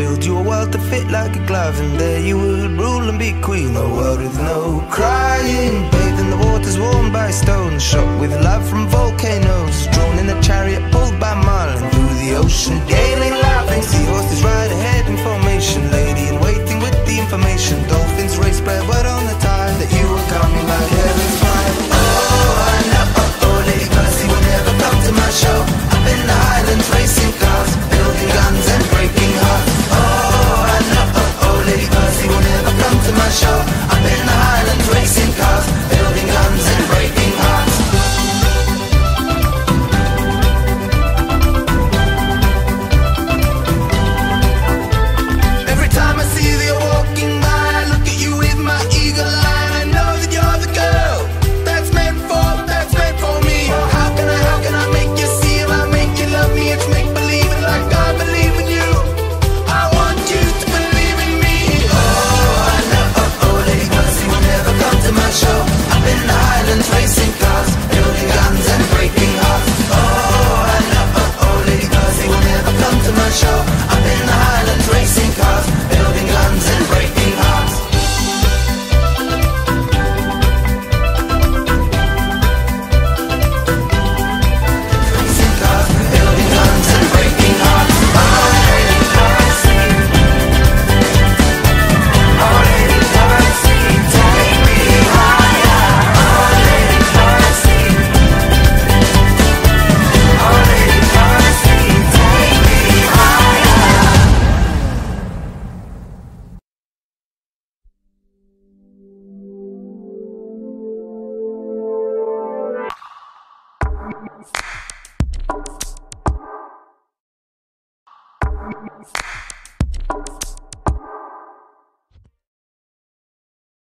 Build you a world to fit like a glove And there you would rule and be queen. A world with no crying Bathed in the waters warmed by stones Shot with love from volcanoes Drawn in a chariot pulled by marlin Through the ocean gate.